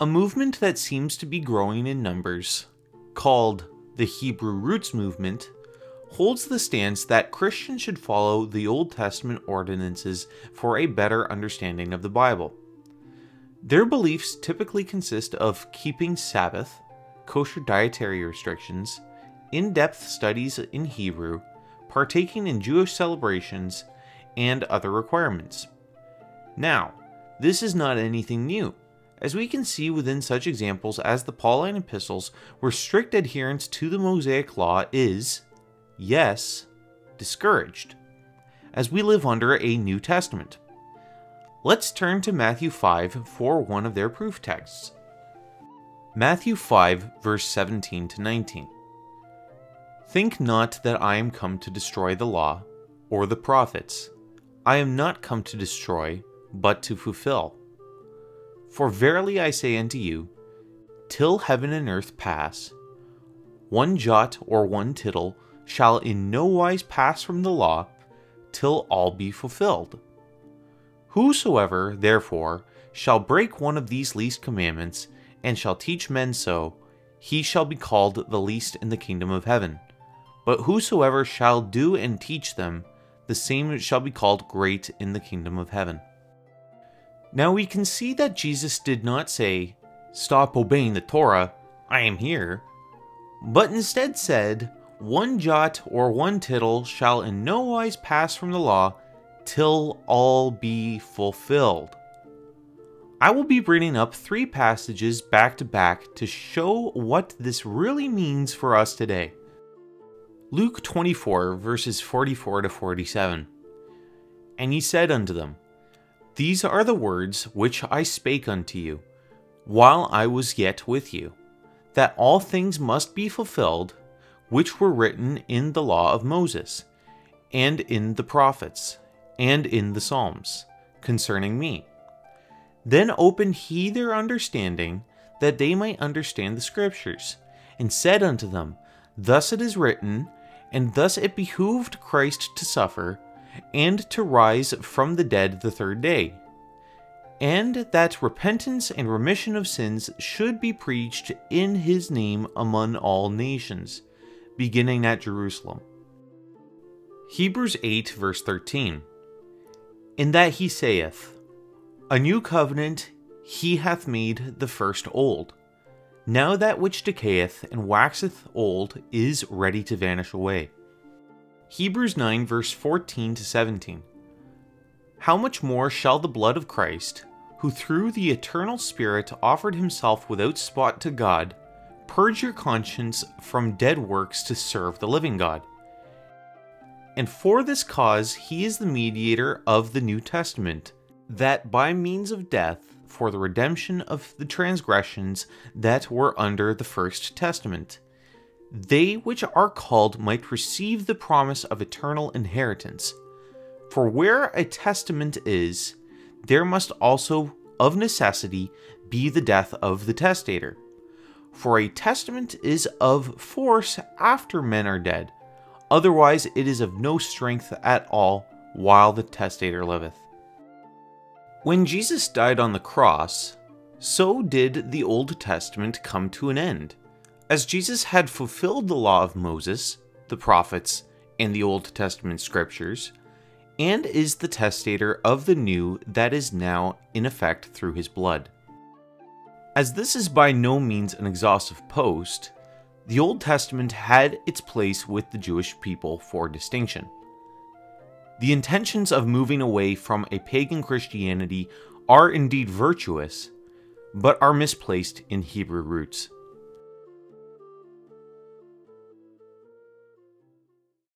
A movement that seems to be growing in numbers, called the Hebrew Roots Movement, holds the stance that Christians should follow the Old Testament ordinances for a better understanding of the Bible. Their beliefs typically consist of keeping Sabbath, kosher dietary restrictions, in depth studies in Hebrew, partaking in Jewish celebrations, and other requirements. Now, this is not anything new, as we can see within such examples as the Pauline epistles, where strict adherence to the Mosaic Law is, yes, discouraged, as we live under a New Testament. Let's turn to Matthew 5 for one of their proof texts. Matthew 5, verse 17 to 19. Think not that I am come to destroy the law or the prophets. I am not come to destroy, but to fulfill. For verily I say unto you, till heaven and earth pass, one jot or one tittle shall in no wise pass from the law till all be fulfilled. Whosoever, therefore, shall break one of these least commandments, and shall teach men so, he shall be called the least in the kingdom of heaven. But whosoever shall do and teach them, the same shall be called great in the kingdom of heaven. Now we can see that Jesus did not say, Stop obeying the Torah, I am here, but instead said, One jot or one tittle shall in no wise pass from the law till all be fulfilled. I will be bringing up three passages back to back to show what this really means for us today. Luke 24, verses 44 to 47. And he said unto them, these are the words which I spake unto you, while I was yet with you, that all things must be fulfilled, which were written in the law of Moses, and in the prophets, and in the Psalms, concerning me. Then opened he their understanding, that they might understand the Scriptures, and said unto them, Thus it is written, and thus it behooved Christ to suffer, and to rise from the dead the third day, and that repentance and remission of sins should be preached in his name among all nations, beginning at Jerusalem. Hebrews 8, verse 13. In that he saith, A new covenant he hath made the first old. Now that which decayeth and waxeth old is ready to vanish away. Hebrews 9, verse 14 to 17. How much more shall the blood of Christ, who through the eternal Spirit offered himself without spot to God, purge your conscience from dead works to serve the living God? And for this cause he is the mediator of the New Testament, that by means of death, for the redemption of the transgressions that were under the first testament, they which are called might receive the promise of eternal inheritance. For where a testament is, there must also, of necessity, be the death of the testator. For a testament is of force after men are dead, otherwise it is of no strength at all while the testator liveth. When Jesus died on the cross, so did the Old Testament come to an end as Jesus had fulfilled the law of Moses, the prophets, and the Old Testament scriptures, and is the testator of the new that is now in effect through his blood. As this is by no means an exhaustive post, the Old Testament had its place with the Jewish people for distinction. The intentions of moving away from a pagan Christianity are indeed virtuous, but are misplaced in Hebrew roots.